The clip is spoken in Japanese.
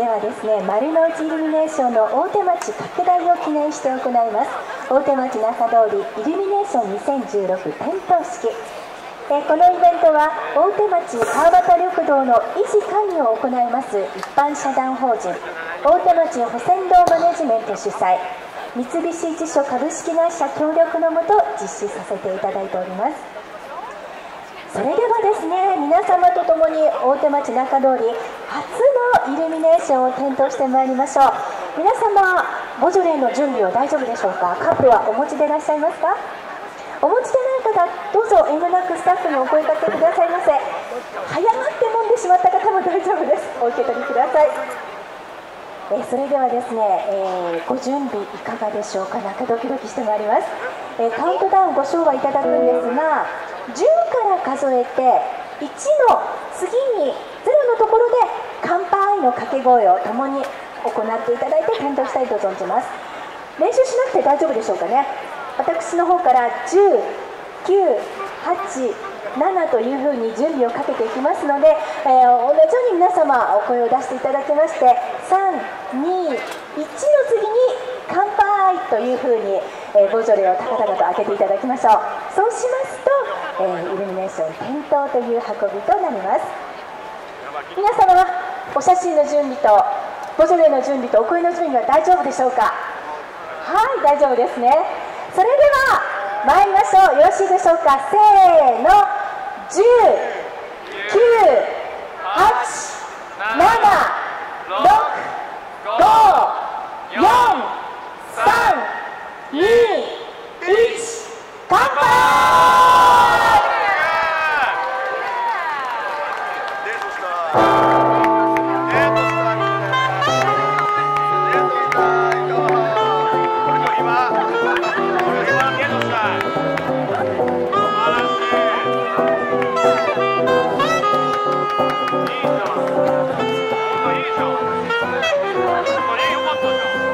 ではですね丸の内イルミネーションの大手町拡大を記念して行います。大手町中通りイルミネーション2016点灯式。えこのイベントは大手町川端緑道の維持管理を行います一般社団法人。大手町保線道マネジメント主催。三菱地所株式会社協力のもと実施させていただいております。それではですね皆様と共に大手町中通り初のイルミネーションを点灯してまいりましょう。皆様ボジョレーの準備は大丈夫でしょうか？カップはお持ちでいらっしゃいますか？お持ちでない方どうぞ遠慮なくスタッフにお声かけくださいませ。早まって飲んでしまった方も大丈夫です。お受け取りください。えそれではですね、えー、ご準備いかがでしょうか？なんかドキドキしてまいります、えー、カウントダウンご唱和いただくんですが10から数えて1の次に0のところで乾杯の掛け声を共に行っていただいて点灯したいと存じます。練習しなくて大丈夫でしょうかね。私の方から10、9、8、7というふうに準備をかけていきますので、えー、同じように皆様お声を出していただきまして321の次に乾杯というふうに、えー、ボジョレを高々と開けていただきましょう。そうしますと、えー、イルミネーション点灯という運びとなります。皆様はお写真の準備とボジョレの準備とお声の準備は大丈夫でしょうか？はい大丈夫ですね。それでは参りましょう。よろしいでしょうか？せーの。10 9 8 7 6 5 4 3 2れよかったじゃん。